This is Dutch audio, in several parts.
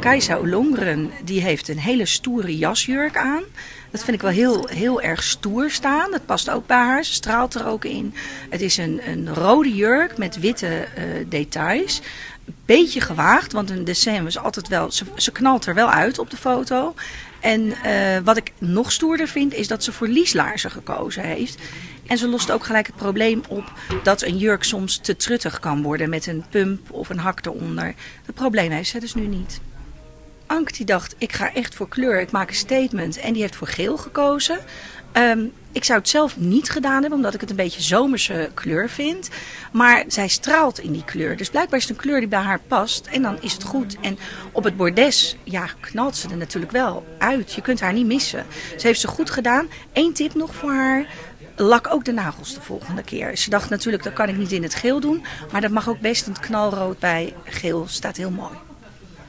Kajsa Olongren die heeft een hele stoere jasjurk aan. Dat vind ik wel heel, heel erg stoer staan. Dat past ook bij haar. Ze straalt er ook in. Het is een, een rode jurk met witte uh, details. Een beetje gewaagd, want een decem is altijd wel. Ze, knalt er wel uit op de foto. En uh, wat ik nog stoerder vind, is dat ze voor lieslaarzen gekozen heeft. En ze lost ook gelijk het probleem op dat een jurk soms te truttig kan worden met een pump of een hak eronder. Dat probleem heeft ze dus nu niet. Ank die dacht, ik ga echt voor kleur, ik maak een statement. En die heeft voor geel gekozen. Um, ik zou het zelf niet gedaan hebben, omdat ik het een beetje zomerse kleur vind. Maar zij straalt in die kleur. Dus blijkbaar is het een kleur die bij haar past. En dan is het goed. En op het bordes, ja, knalt ze er natuurlijk wel uit. Je kunt haar niet missen. Ze heeft ze goed gedaan. Eén tip nog voor haar. Lak ook de nagels de volgende keer. Ze dacht natuurlijk, dat kan ik niet in het geel doen. Maar dat mag ook best in het knalrood bij geel. Staat heel mooi.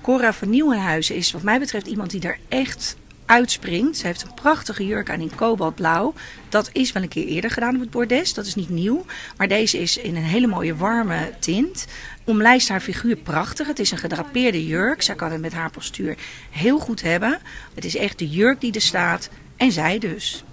Cora van Nieuwenhuizen is wat mij betreft iemand die er echt uitspringt. Ze heeft een prachtige jurk aan in kobaltblauw. Dat is wel een keer eerder gedaan op het bordes. Dat is niet nieuw. Maar deze is in een hele mooie warme tint. Omlijst haar figuur prachtig. Het is een gedrapeerde jurk. Zij kan het met haar postuur heel goed hebben. Het is echt de jurk die er staat. En zij dus.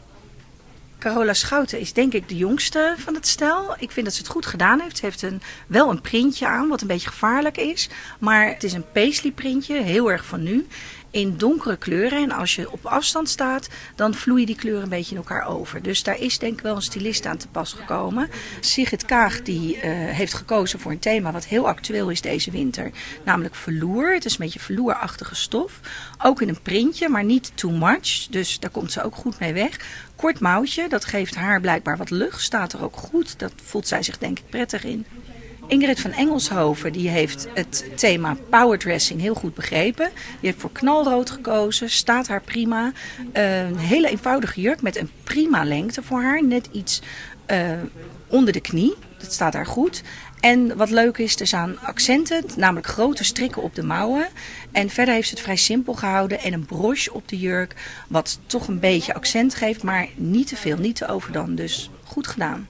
Carola Schouten is denk ik de jongste van het stel. Ik vind dat ze het goed gedaan heeft. Ze heeft een, wel een printje aan, wat een beetje gevaarlijk is. Maar het is een paisley printje, heel erg van nu in donkere kleuren. En als je op afstand staat, dan vloeien die kleuren een beetje in elkaar over. Dus daar is denk ik wel een stylist aan te pas gekomen. Sigrid Kaag die, uh, heeft gekozen voor een thema wat heel actueel is deze winter. Namelijk verloer. Het is een beetje verloerachtige stof. Ook in een printje, maar niet too much. Dus daar komt ze ook goed mee weg. Kort mouwtje, dat geeft haar blijkbaar wat lucht. Staat er ook goed. Dat voelt zij zich denk ik prettig in. Ingrid van Engelshoven die heeft het thema powerdressing heel goed begrepen. Die heeft voor knalrood gekozen, staat haar prima. een hele eenvoudige jurk met een prima lengte voor haar. Net iets uh, onder de knie, dat staat haar goed. En wat leuk is, er staan accenten, namelijk grote strikken op de mouwen. En verder heeft ze het vrij simpel gehouden en een broche op de jurk. Wat toch een beetje accent geeft, maar niet te veel, niet te overdan. Dus goed gedaan.